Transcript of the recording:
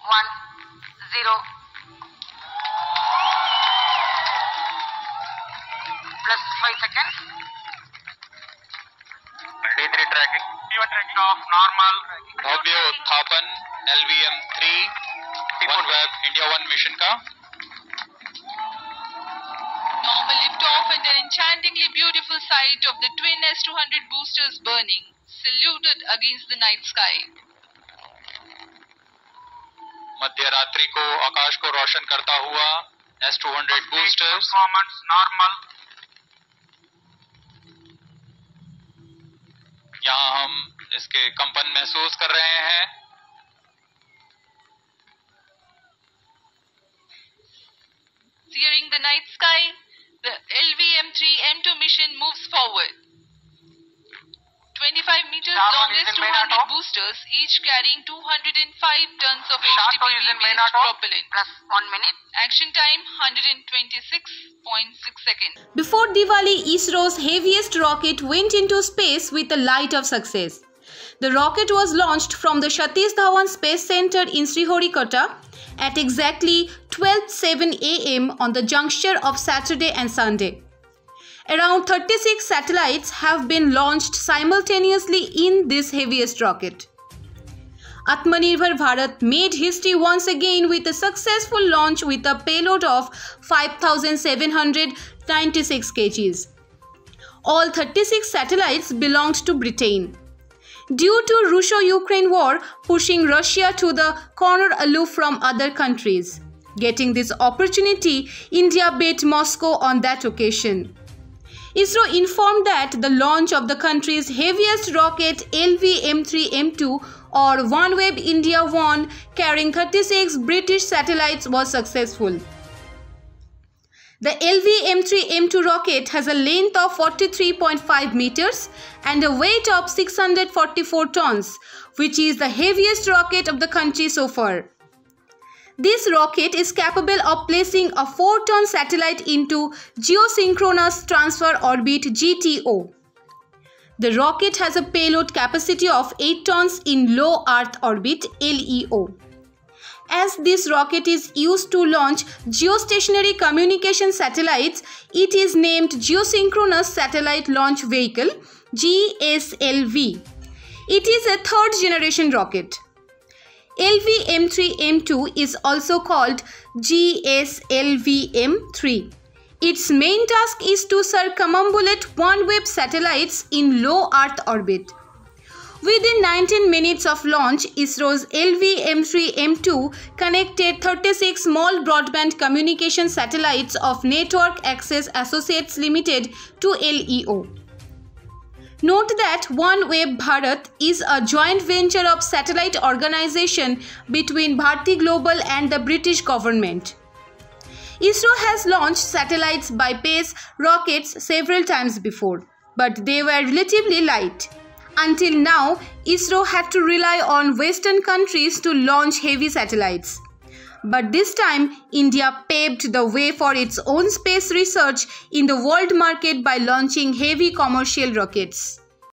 one zero plus five seconds. D3 tracking. You are tracking of normal. Bhavya Uthapan, LVM 3, One Web, India 1 mission ka. Normal liftoff and an enchantingly beautiful sight of the twin S200 boosters burning, saluted against the night sky. मध्य रात्रि को आकाश को रोशन करता हुआ S two hundred performance normal यहाँ हम इसके कंपन महसूस कर रहे हैं। Steering the night sky, the LVM3 N2 mission moves forward. 25 meters Sharp long is in main S200 boosters, each carrying 205 tons of Sharp is in main HTPB-based propellant. Plus one minute. Action time 126.6 seconds. Before Diwali, ISRO's heaviest rocket went into space with a light of success. The rocket was launched from the Satish Dhawan Space Center in Sriharikota at exactly 12:07 am on the juncture of Saturday and Sunday. Around 36 satellites have been launched simultaneously in this heaviest rocket. Atmanirbhar Bharat made history once again with a successful launch with a payload of 5796 kgs. All 36 satellites belonged to Britain. Due to Russo-Ukraine war pushing Russia to the corner aloof from other countries. Getting this opportunity, India beat Moscow on that occasion. ISRO informed that the launch of the country's heaviest rocket LV-M3-M2 or OneWeb India 1 carrying 36 British satellites was successful. The LV-M3-M2 rocket has a length of 43.5 meters and a weight of 644 tons, which is the heaviest rocket of the country so far. This rocket is capable of placing a 4-ton satellite into geosynchronous transfer orbit GTO. The rocket has a payload capacity of 8 tons in low Earth orbit LEO. As this rocket is used to launch geostationary communication satellites, it is named Geosynchronous Satellite Launch Vehicle GSLV. It is a third generation rocket. LV-M3-M2 is also called GSLV-M3. Its main task is to circumambulate OneWeb satellites in low Earth orbit. Within 19 minutes of launch, ISRO's LV-M3-M2 connected 36 small broadband communication satellites of Network Access Associates Limited to LEO. Note that OneWeb Bharat is a joint venture of satellite organization between Bharti Global and the British government. ISRO has launched satellites by Pace rockets several times before, but they were relatively light. Until now, ISRO had to rely on Western countries to launch heavy satellites. But this time, India paved the way for its own space research in the world market by launching heavy commercial rockets.